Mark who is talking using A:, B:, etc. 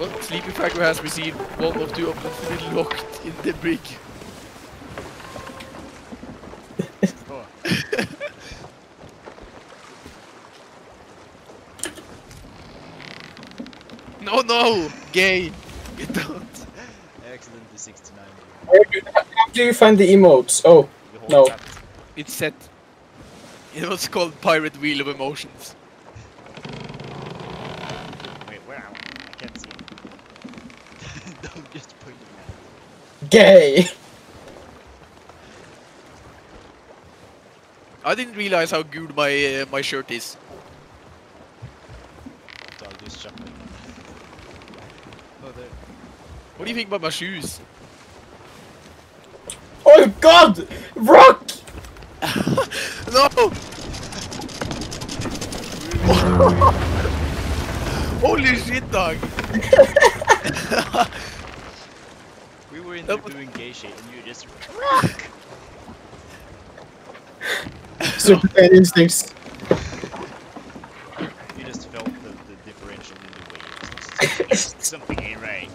A: Well, SleepyFragor has received one of two opponents locked in the brig.
B: Oh,
A: No, no! Gay! We don't.
B: accidentally 69.
C: Where do, how do you find the emotes? Oh, No.
B: that.
A: It's set. It was called Pirate Wheel of Emotions.
B: Wait, where am I? I can't see. Don't just point me
C: gay.
A: I didn't realize how good my uh, my shirt is.
B: I'll just jump in. Oh, there.
A: What do you think about my shoes?
C: Oh God! Rock!
A: No! Holy shit, dog!
B: We were in
A: That
B: there
A: was-
B: doing gay shit and you just
C: Super Saiyan instincts.
B: you just felt the, the differential in the waves. Something ain't right.